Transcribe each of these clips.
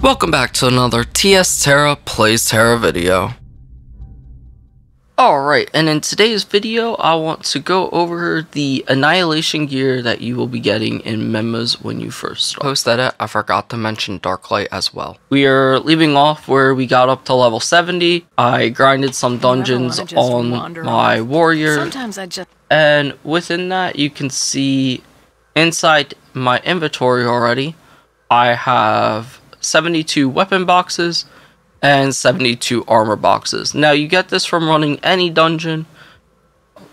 Welcome back to another TS Terra Plays Terra video. Alright, and in today's video, I want to go over the Annihilation gear that you will be getting in Menma's when you first start. Post edit, I forgot to mention Darklight as well. We are leaving off where we got up to level 70. I grinded some dungeons on my warrior. Sometimes I just And within that, you can see inside my inventory already, I have 72 weapon boxes and 72 armor boxes. Now, you get this from running any dungeon.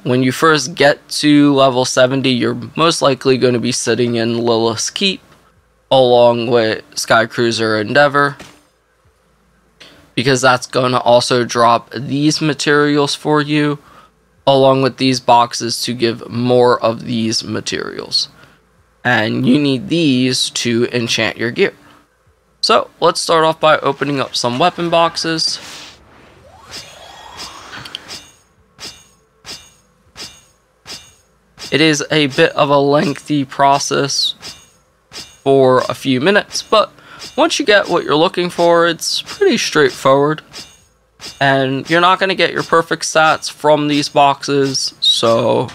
When you first get to level 70, you're most likely going to be sitting in Lilith's Keep along with Sky Cruiser Endeavor because that's going to also drop these materials for you along with these boxes to give more of these materials. And you need these to enchant your gear. So let's start off by opening up some weapon boxes. It is a bit of a lengthy process for a few minutes, but once you get what you're looking for, it's pretty straightforward. And you're not going to get your perfect stats from these boxes, so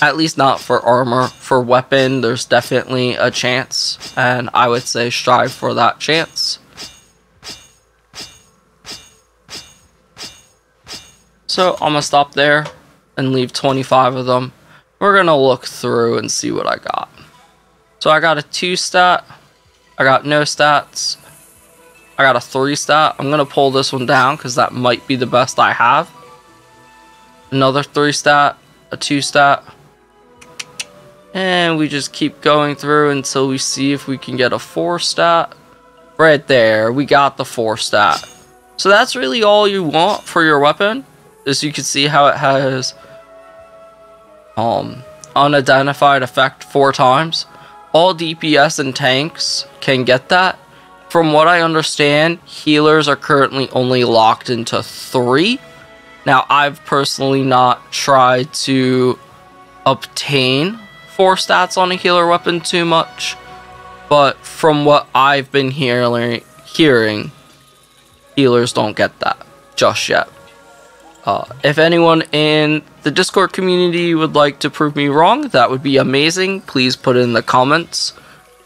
at least not for armor. For weapon, there's definitely a chance, and I would say strive for that chance. So I'm gonna stop there and leave 25 of them. We're gonna look through and see what I got. So I got a 2 stat, I got no stats, I got a 3 stat. I'm gonna pull this one down because that might be the best I have. Another 3 stat, a 2 stat, and we just keep going through until we see if we can get a 4 stat. Right there, we got the 4 stat. So that's really all you want for your weapon. As you can see how it has um, unidentified effect four times. All DPS and tanks can get that. From what I understand, healers are currently only locked into three. Now, I've personally not tried to obtain four stats on a healer weapon too much, but from what I've been hearing, hearing healers don't get that just yet. Uh, if anyone in the Discord community would like to prove me wrong, that would be amazing. Please put it in the comments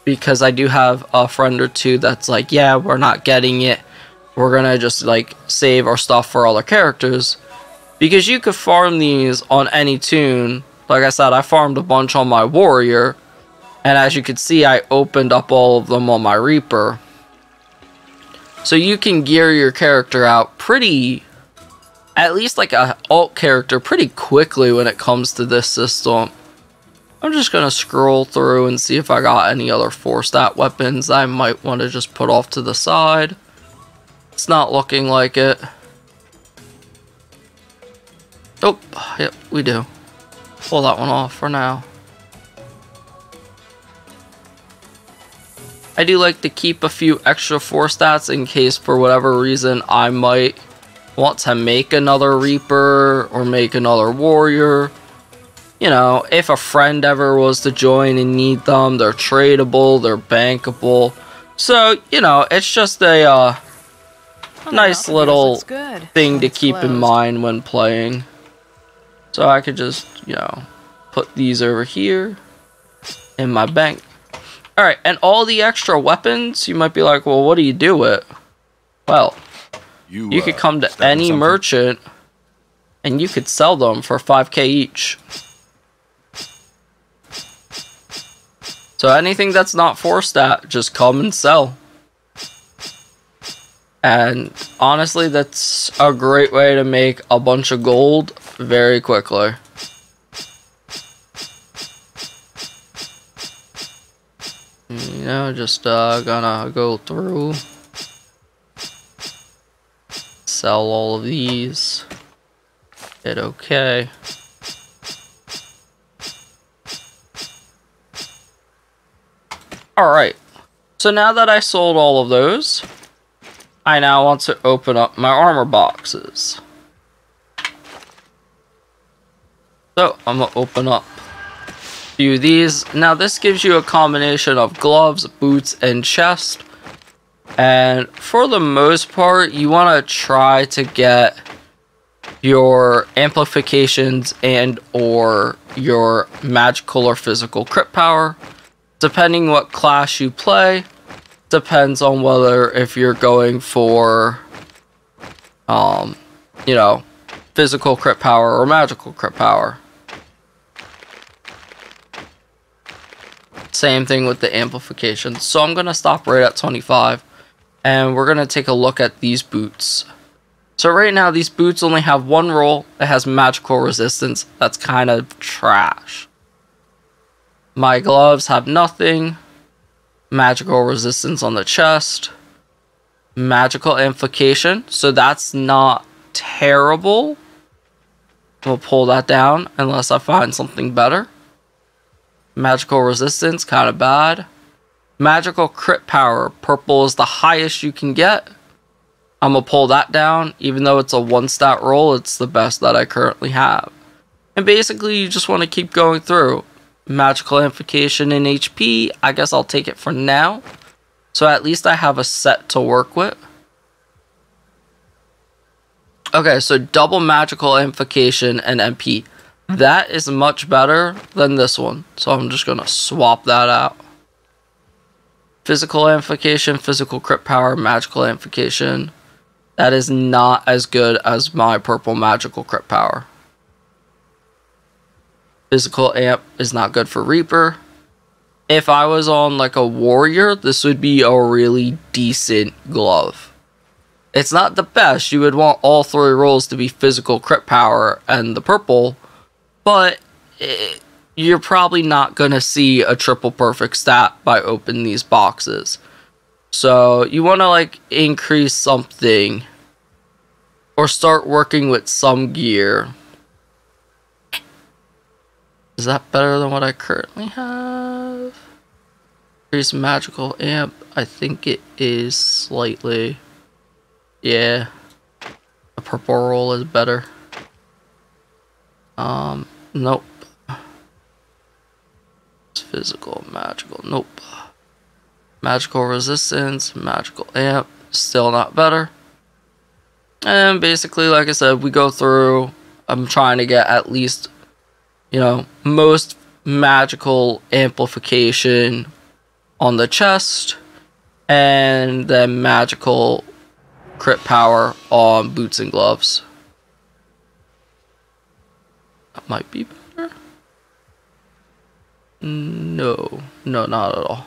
because I do have a friend or two that's like, yeah, we're not getting it. We're gonna just like save our stuff for other characters because you could farm these on any toon. Like I said, I farmed a bunch on my warrior, and as you can see, I opened up all of them on my reaper. So you can gear your character out pretty at least like a alt character pretty quickly when it comes to this system. I'm just gonna scroll through and see if I got any other 4 stat weapons I might want to just put off to the side. It's not looking like it. Oh, yep, we do. Pull that one off for now. I do like to keep a few extra 4 stats in case for whatever reason I might want to make another Reaper or make another Warrior. You know, if a friend ever was to join and need them, they're tradable, they're bankable. So, you know, it's just a uh, nice little thing to keep in mind when playing. So I could just, you know, put these over here in my bank. Alright, and all the extra weapons, you might be like, well, what do you do with? Well, you, you could uh, come to any something? merchant and you could sell them for 5k each. So anything that's not 4 stat, just come and sell. And honestly, that's a great way to make a bunch of gold very quickly. You know, just uh, gonna go through sell all of these. Hit OK. Alright. So now that I sold all of those, I now want to open up my armor boxes. So I'm to open up a few of these. Now this gives you a combination of gloves, boots, and chest. And for the most part, you want to try to get your amplifications and or your magical or physical crit power depending what class you play depends on whether if you're going for um you know physical crit power or magical crit power same thing with the amplification so i'm gonna stop right at 25 and we're gonna take a look at these boots so right now, these boots only have one roll. It has magical resistance. That's kind of trash. My gloves have nothing. Magical resistance on the chest. Magical amplification. So that's not terrible. We'll pull that down unless I find something better. Magical resistance, kind of bad. Magical crit power. Purple is the highest you can get. I'm going to pull that down. Even though it's a one stat roll, it's the best that I currently have. And basically, you just want to keep going through. Magical amplification in HP, I guess I'll take it for now. So at least I have a set to work with. Okay, so double magical amplification and MP. That is much better than this one. So I'm just going to swap that out. Physical amplification, physical crit power, magical amplification. That is not as good as my purple magical crit power. Physical amp is not good for Reaper. If I was on like a warrior, this would be a really decent glove. It's not the best. You would want all three rolls to be physical crit power and the purple, but it, you're probably not going to see a triple perfect stat by opening these boxes. So you want to like increase something or start working with some gear. Is that better than what I currently have? Increase magical amp. I think it is slightly. Yeah. The purple roll is better. Um, nope. Physical, magical, nope. Magical resistance, magical amp, still not better. And basically, like I said, we go through. I'm trying to get at least, you know, most magical amplification on the chest, and then magical crit power on boots and gloves. That might be better. No, no, not at all.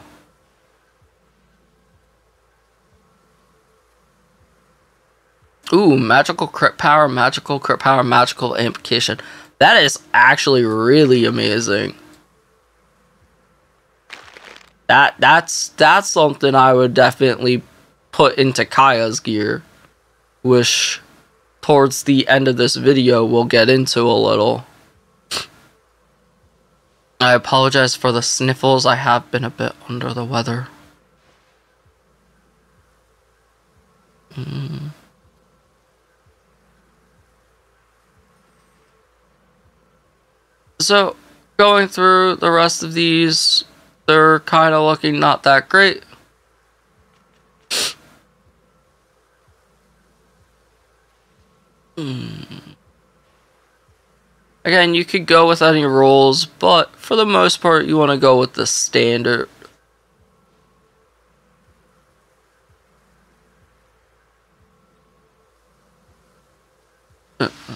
Ooh, magical crit power, magical crit power, magical amplification. That is actually really amazing. That that's that's something I would definitely put into Kaya's gear, which towards the end of this video we'll get into a little. I apologize for the sniffles. I have been a bit under the weather. Hmm. So, going through the rest of these, they're kind of looking not that great. Hmm. Again, you could go with any rules, but for the most part, you want to go with the standard. Uh, uh.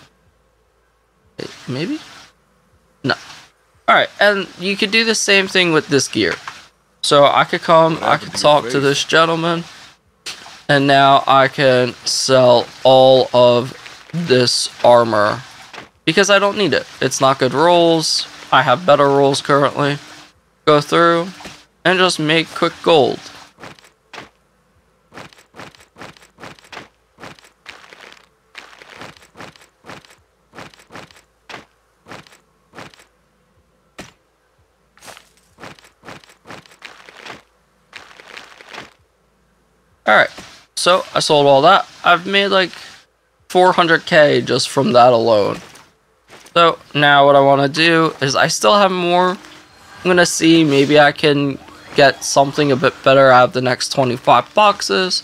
Maybe? No. Alright, and you could do the same thing with this gear. So I could come, I could talk to this gentleman, and now I can sell all of this armor because I don't need it. It's not good rolls. I have better rolls currently. Go through and just make quick gold. Alright, so I sold all that. I've made like 400k just from that alone. So now what I want to do is I still have more. I'm going to see maybe I can get something a bit better out of the next 25 boxes.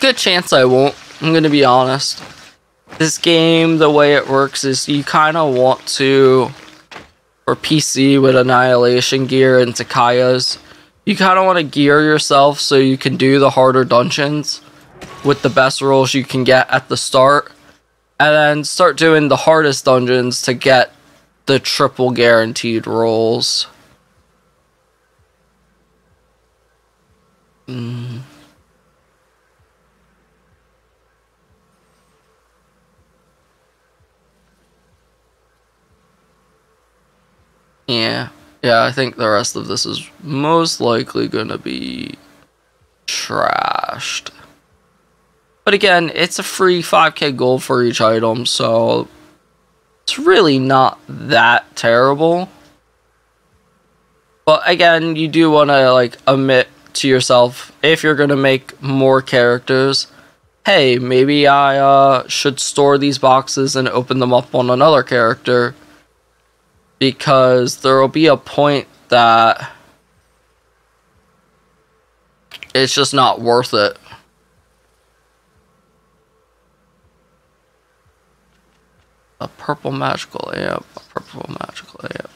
Good chance I won't, I'm gonna be honest. This game, the way it works is you kind of want to, for PC with Annihilation gear and Takaya's, you kind of want to gear yourself so you can do the harder dungeons with the best rolls you can get at the start and then start doing the hardest dungeons to get the triple guaranteed rolls. Mm. Yeah. Yeah, I think the rest of this is most likely going to be trashed. But again, it's a free 5k gold for each item, so it's really not that terrible. But again, you do want to like admit to yourself if you're going to make more characters, hey, maybe I uh, should store these boxes and open them up on another character because there will be a point that it's just not worth it. A purple magical amp, a purple magical amp.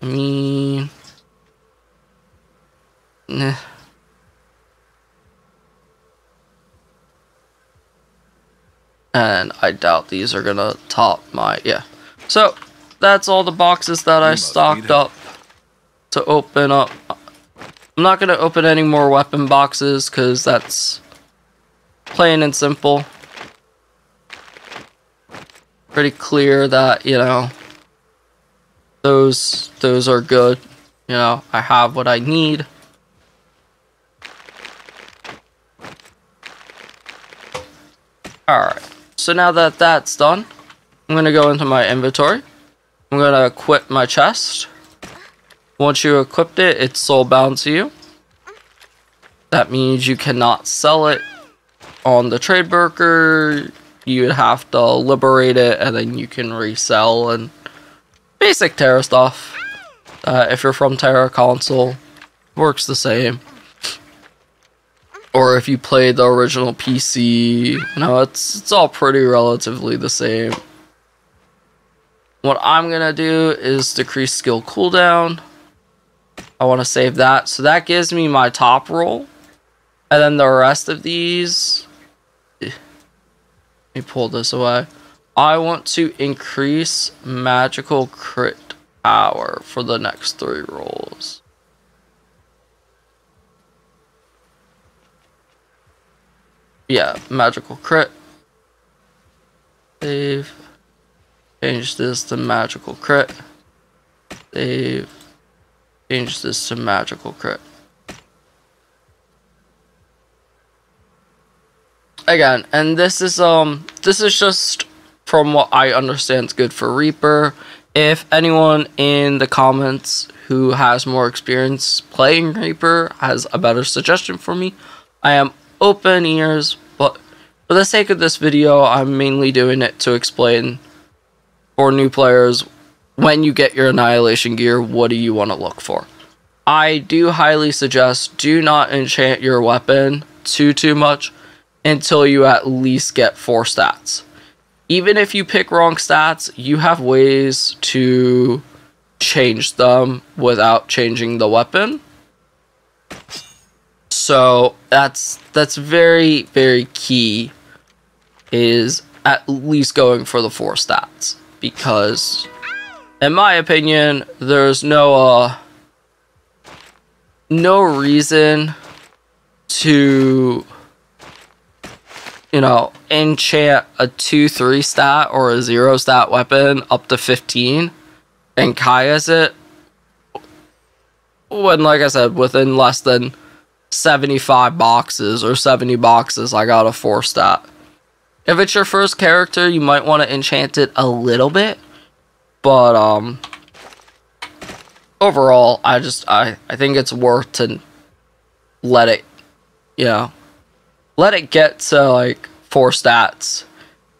I mean, nah. And I doubt these are gonna top my, yeah. So, that's all the boxes that I stocked up to open up. I'm not going to open any more weapon boxes because that's plain and simple. Pretty clear that, you know, those those are good. You know, I have what I need. Alright, so now that that's done, I'm going to go into my inventory. I'm gonna equip my chest. Once you equipped it, it's soul bound to you. That means you cannot sell it on the trade broker. You would have to liberate it and then you can resell and basic Terra stuff. Uh, if you're from Terra console, works the same. Or if you played the original PC, you know, it's it's all pretty relatively the same. What I'm to do is decrease skill cooldown. I want to save that. So that gives me my top roll. And then the rest of these... Me pull this away. I want to increase magical crit power for the next three rolls. Yeah, magical crit. Save. Change this to magical crit. Save. Change this to magical crit. Again, and this is um this is just from what I understand is good for Reaper. If anyone in the comments who has more experience playing Reaper has a better suggestion for me, I am open ears, but for the sake of this video, I'm mainly doing it to explain for new players, when you get your Annihilation gear, what do you want to look for? I do highly suggest do not enchant your weapon too too much until you at least get four stats. Even if you pick wrong stats, you have ways to change them without changing the weapon. So that's that's very very key is at least going for the four stats because, in my opinion, there's no uh, no reason to you know enchant a two three stat or a zero stat weapon up to fifteen and Kaya's it when like I said within less than 75 boxes or 70 boxes I got a four stat if it's your first character, you might want to enchant it a little bit. But, um, overall, I just, I, I think it's worth to let it, you know, let it get to, like, four stats.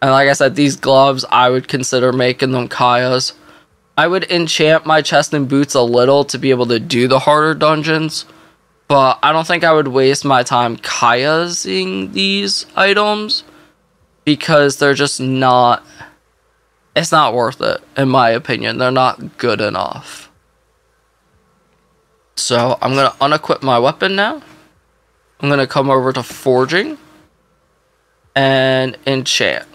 And like I said, these gloves, I would consider making them Kaya's. I would enchant my chest and boots a little to be able to do the harder dungeons, but I don't think I would waste my time Kayasing these items because they're just not it's not worth it in my opinion. They're not good enough. So, I'm going to unequip my weapon now. I'm going to come over to forging and enchant.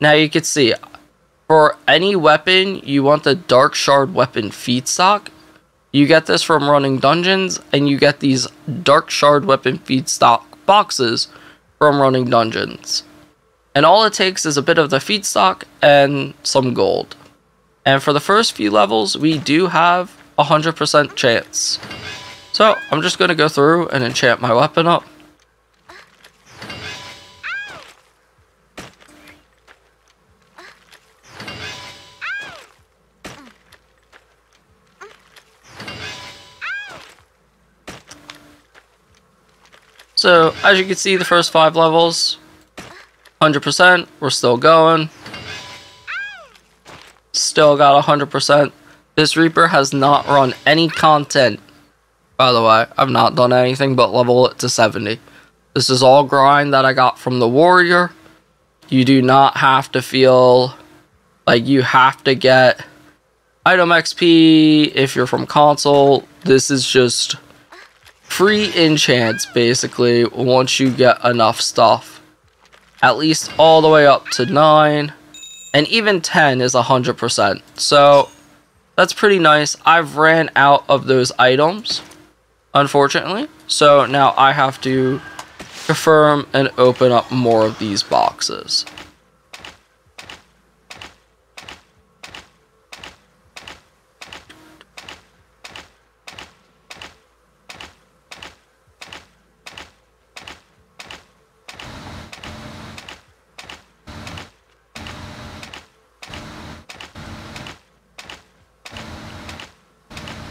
Now you can see for any weapon, you want the Dark Shard weapon feedstock. You get this from running dungeons, and you get these Dark Shard weapon feedstock boxes from running dungeons. And all it takes is a bit of the feedstock and some gold. And for the first few levels, we do have a 100% chance. So I'm just going to go through and enchant my weapon up. So, as you can see, the first five levels, 100%, we're still going. Still got 100%. This Reaper has not run any content, by the way. I've not done anything but level it to 70. This is all grind that I got from the Warrior. You do not have to feel like you have to get item XP if you're from console. This is just free enchants basically once you get enough stuff. At least all the way up to 9. And even 10 is 100%. So that's pretty nice. I've ran out of those items, unfortunately. So now I have to confirm and open up more of these boxes.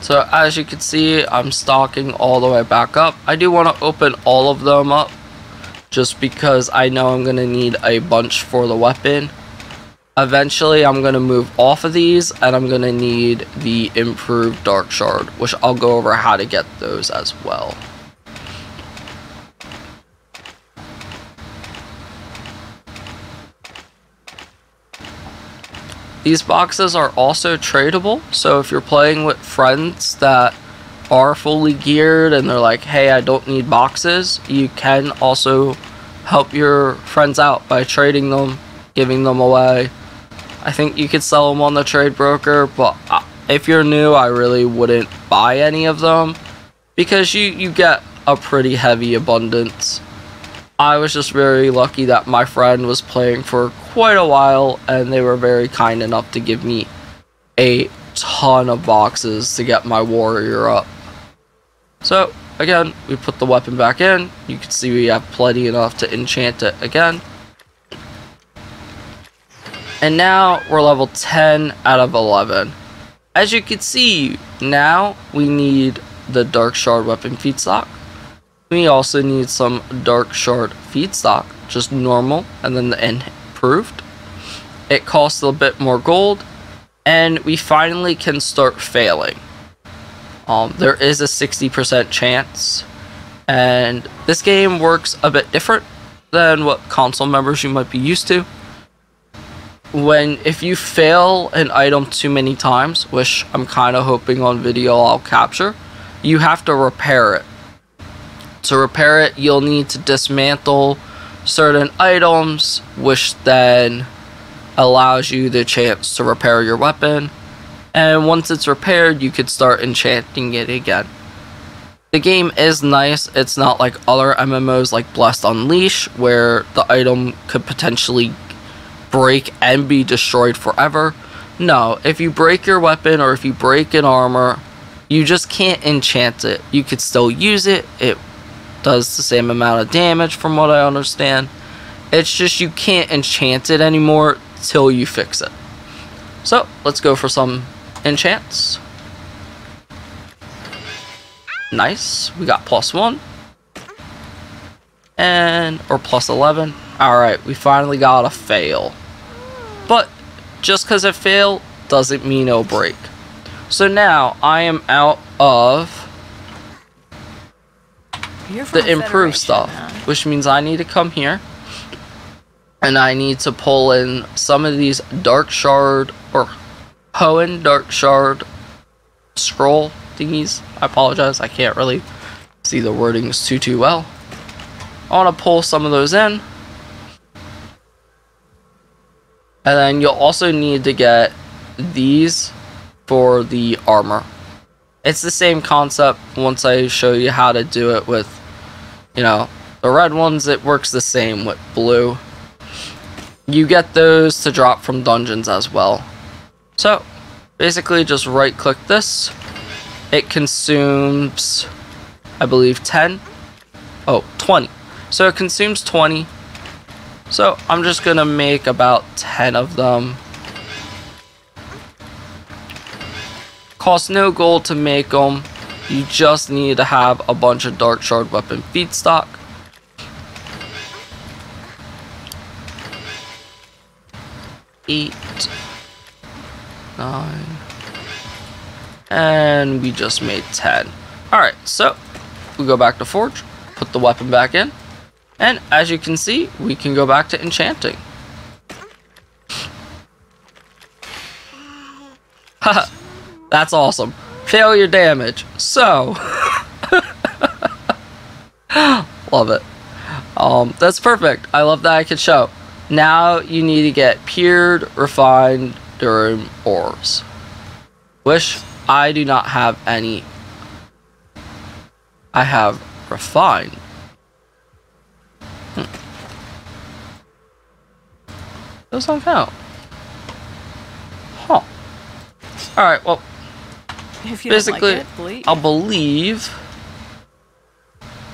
So as you can see, I'm stocking all the way back up. I do want to open all of them up just because I know I'm going to need a bunch for the weapon. Eventually, I'm going to move off of these and I'm going to need the improved Dark Shard, which I'll go over how to get those as well. These boxes are also tradable, so if you're playing with friends that are fully geared and they're like, hey, I don't need boxes, you can also help your friends out by trading them, giving them away. I think you could sell them on the trade broker, but uh, if you're new, I really wouldn't buy any of them because you, you get a pretty heavy abundance. I was just very lucky that my friend was playing for quite a while and they were very kind enough to give me a ton of boxes to get my warrior up. So, again, we put the weapon back in. You can see we have plenty enough to enchant it again. And now we're level 10 out of 11. As you can see, now we need the Dark Shard weapon feedstock. We also need some Dark Shard feedstock, just normal, and then the improved. It costs a bit more gold, and we finally can start failing. Um, there is a 60% chance, and this game works a bit different than what console members you might be used to. When, if you fail an item too many times, which I'm kind of hoping on video I'll capture, you have to repair it to repair it, you'll need to dismantle certain items, which then allows you the chance to repair your weapon. And once it's repaired, you could start enchanting it again. The game is nice. It's not like other MMOs like Bless Unleashed, where the item could potentially break and be destroyed forever. No, if you break your weapon or if you break an armor, you just can't enchant it. You could still use it. It does the same amount of damage from what I understand. It's just you can't enchant it anymore till you fix it. So, let's go for some enchants. Nice. We got plus one. And, or plus 11. Alright, we finally got a fail. But, just because it failed doesn't mean it'll break. So now I am out of the improved stuff, which means I need to come here and I need to pull in some of these dark shard or Hoenn dark shard scroll thingies. I apologize, I can't really see the wordings too too well. I want to pull some of those in. And then you'll also need to get these for the armor. It's the same concept once I show you how to do it with, you know, the red ones, it works the same with blue. You get those to drop from dungeons as well. So, basically just right click this. It consumes, I believe, 10. Oh, 20. So it consumes 20. So I'm just gonna make about 10 of them. Costs no gold to make them. You just need to have a bunch of Dark Shard weapon feedstock. Eight, nine, and we just made 10. Alright, so we go back to Forge, put the weapon back in, and as you can see, we can go back to enchanting. Haha, that's awesome. Failure damage. So, love it. Um, that's perfect. I love that I can show. Now you need to get Piered, Refined, Durham ores. Wish I do not have any. I have Refined. Those don't count. Huh. Alright, well, basically, like it, I'll believe...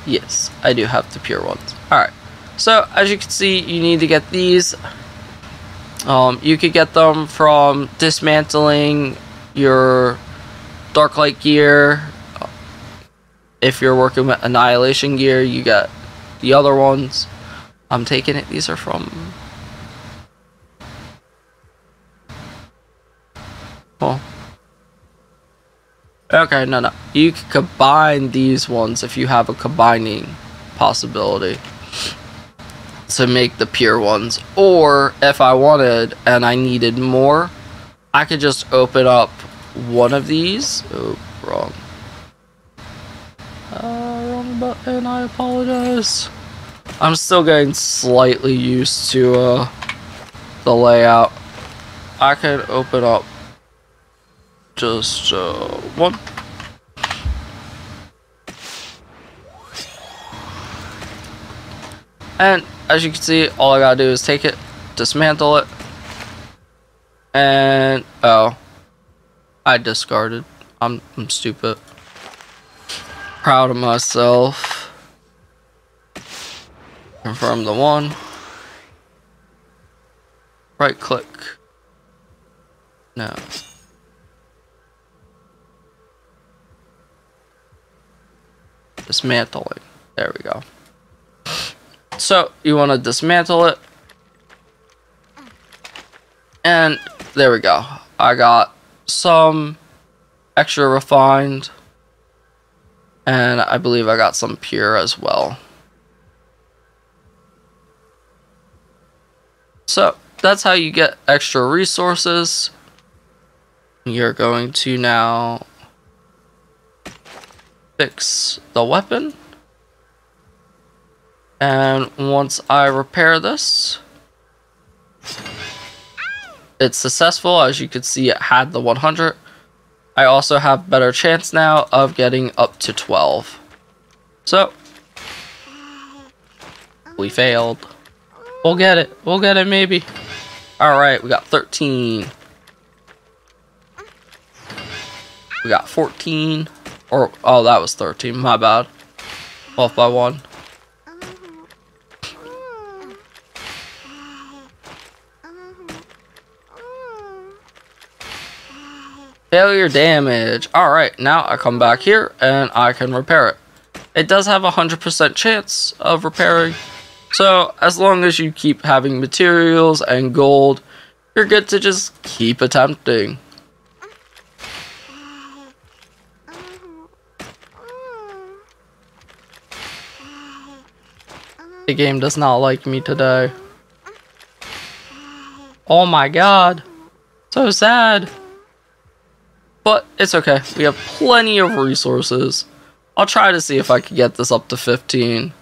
Yes, I do have the pure ones. Alright, so as you can see, you need to get these. Um, you could get them from dismantling your dark light gear. If you're working with annihilation gear, you got the other ones. I'm taking it. These are from Oh. Okay, no, no. You can combine these ones if you have a combining possibility to make the pure ones. Or if I wanted and I needed more, I could just open up one of these. Oh, wrong. Uh, wrong button, I apologize. I'm still getting slightly used to uh, the layout. I could open up just uh, one. And as you can see, all I gotta do is take it, dismantle it, and oh, I discarded. I'm, I'm stupid. Proud of myself. Confirm the one. Right click. No. Dismantling. There we go. So you want to dismantle it. And there we go. I got some extra refined. And I believe I got some pure as well. So that's how you get extra resources. You're going to now fix the weapon. And once I repair this, it's successful. As you can see, it had the 100. I also have better chance now of getting up to 12. So, we failed. We'll get it. We'll get it maybe. Alright, we got 13. We got 14. Or, oh, that was 13. My bad. Off by one. Failure damage. Alright, now I come back here and I can repair it. It does have a 100% chance of repairing. So, as long as you keep having materials and gold, you're good to just keep attempting. The game does not like me today. Oh my god. So sad. But it's okay. We have plenty of resources. I'll try to see if I can get this up to 15.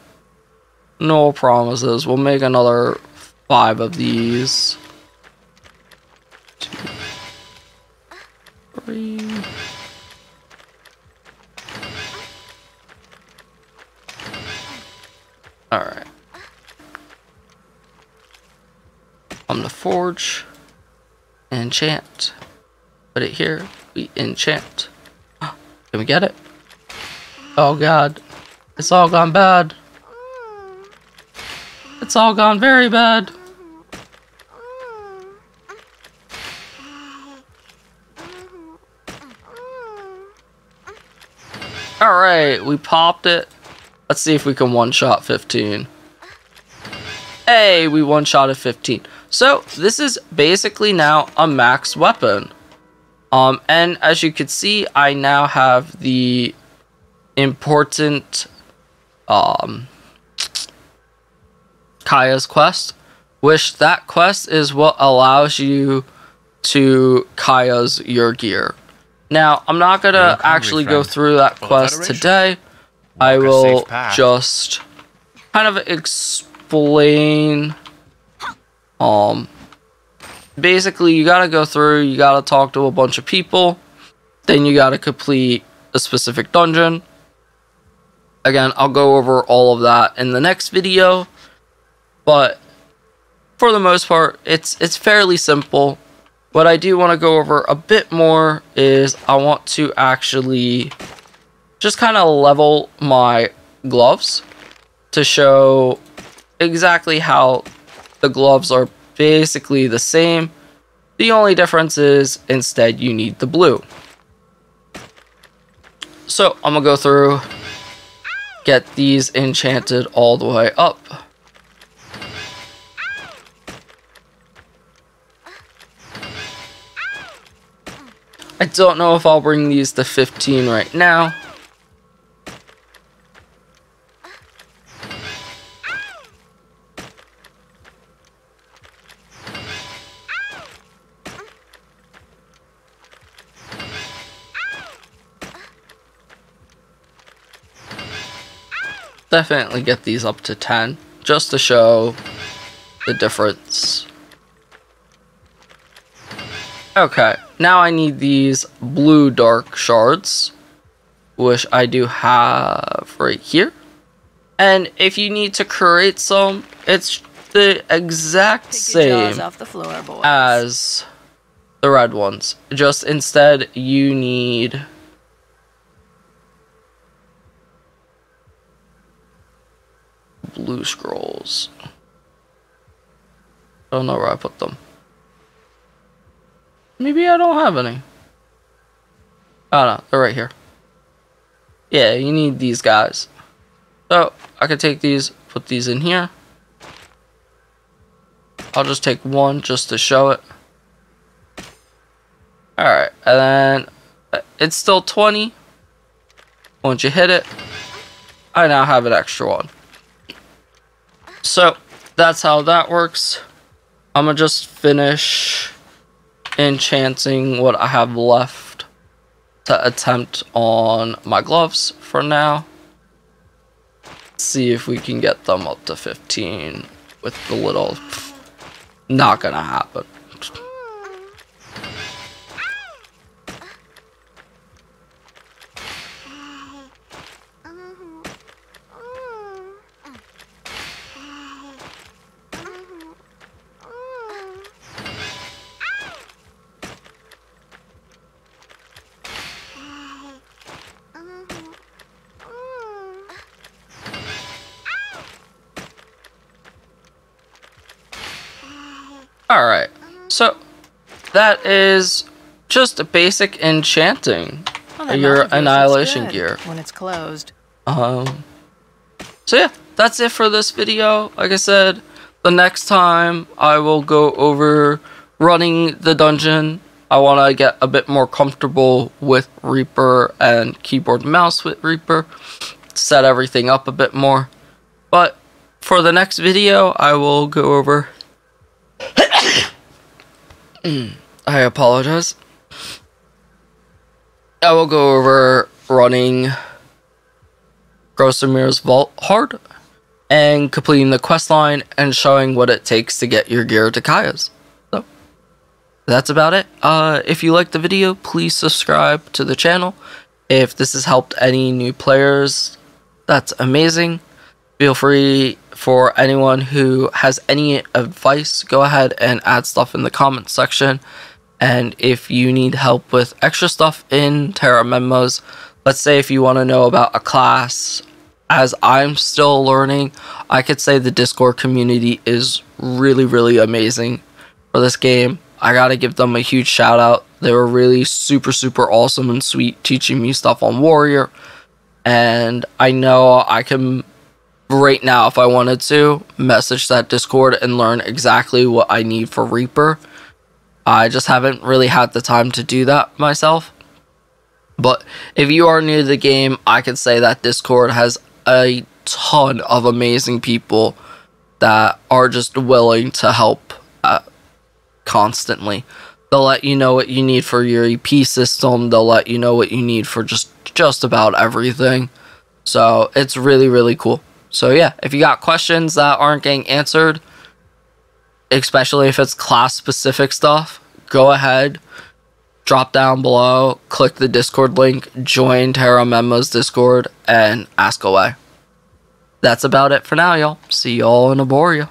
No promises. We'll make another five of these. Two, three. Alright. On the forge. Enchant. Put it here. We enchant. Can we get it? Oh god. It's all gone bad. It's all gone very bad. Alright, we popped it. Let's see if we can one-shot 15. Hey, we one-shot at 15. So, this is basically now a max weapon. Um, and as you can see, I now have the important um, Kaya's quest, which that quest is what allows you to Kaya's your gear. Now, I'm not going to actually go through that quest today. I will just kind of explain um basically you got to go through, you got to talk to a bunch of people, then you got to complete a specific dungeon. Again, I'll go over all of that in the next video, but for the most part, it's it's fairly simple. What I do want to go over a bit more is I want to actually just kind of level my gloves to show exactly how the gloves are basically the same. The only difference is instead you need the blue. So I'm gonna go through, get these enchanted all the way up. I don't know if I'll bring these to 15 right now. Definitely get these up to 10 just to show the difference. Okay, now I need these blue dark shards, which I do have right here. And if you need to create some, it's the exact same the floor, as the red ones. Just instead, you need blue scrolls. I don't know where I put them. Maybe I don't have any. Oh no, they're right here. Yeah, you need these guys. So, I can take these, put these in here. I'll just take one just to show it. Alright, and then uh, it's still 20. Once you hit it, I now have an extra one. So that's how that works. I'm gonna just finish enchanting what I have left to attempt on my gloves for now. See if we can get them up to 15 with the little... Not gonna happen. So that is just a basic enchanting. Well, your annihilation gear. When it's closed. Um, so yeah, that's it for this video. Like I said, the next time I will go over running the dungeon. I want to get a bit more comfortable with Reaper and keyboard mouse with Reaper. Set everything up a bit more. But for the next video, I will go over. I apologize. I will go over running Gossamer's Vault hard and completing the quest line and showing what it takes to get your gear to Kaya's. So that's about it. Uh, if you liked the video, please subscribe to the channel. If this has helped any new players, that's amazing. Feel free for anyone who has any advice, go ahead and add stuff in the comment section. And if you need help with extra stuff in Tera Menma's, let's say if you want to know about a class, as I'm still learning, I could say the Discord community is really, really amazing for this game. I gotta give them a huge shout out. They were really super, super awesome and sweet teaching me stuff on Warrior. And I know I can, right now, if I wanted to, message that Discord and learn exactly what I need for Reaper I just haven't really had the time to do that myself. But if you are new to the game, I can say that Discord has a ton of amazing people that are just willing to help uh, constantly. They'll let you know what you need for your EP system. They'll let you know what you need for just just about everything. So it's really really cool. So yeah, if you got questions that aren't getting answered, especially if it's class specific stuff, go ahead, drop down below, click the Discord link, join Tera Menma's Discord, and ask away. That's about it for now, y'all. See y'all in Arborea.